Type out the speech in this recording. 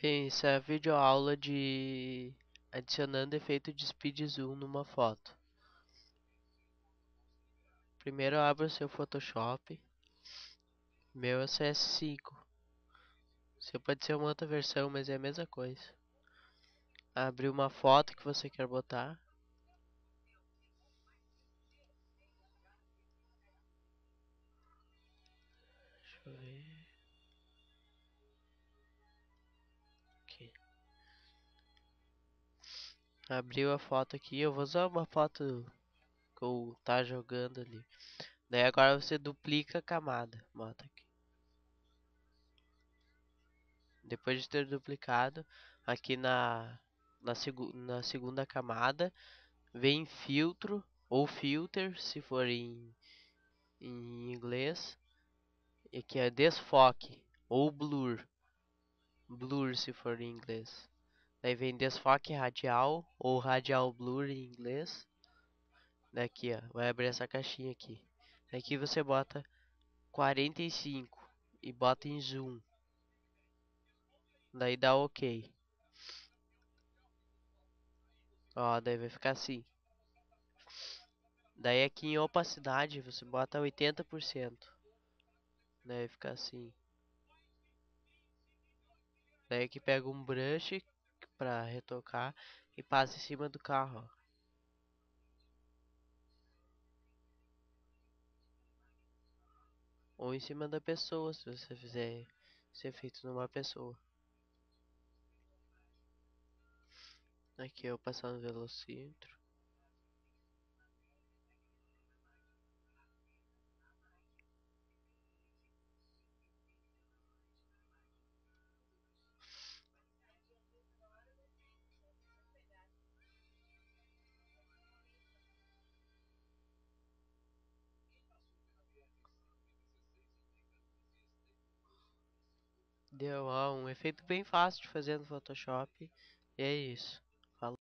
Isso é a videoaula de adicionando efeito de speed zoom numa foto. Primeiro abra o seu Photoshop. Meu é CS5. Você pode ser uma outra versão, mas é a mesma coisa. Abrir uma foto que você quer botar. Deixa eu ver. Abriu a foto aqui. Eu vou usar uma foto que eu tá jogando ali. Daí agora você duplica a camada. Bota aqui. Depois de ter duplicado, aqui na, na, segu, na segunda camada, vem filtro ou filter, se for em, em inglês. E aqui é desfoque ou blur. Blur se for em inglês. Daí vem desfoque radial ou radial blur em inglês. Daqui, ó, vai abrir essa caixinha aqui. Aqui você bota 45 e bota em zoom. Daí dá OK. Ó, daí vai ficar assim. Daí aqui em opacidade você bota 80%. Daí vai ficar assim. Daí aqui pega um brush para retocar e passa em cima do carro. Ou em cima da pessoa, se você fizer ser feito numa pessoa. Aqui eu passar no velocímetro. Deu ó, um efeito bem fácil de fazer no Photoshop. E é isso.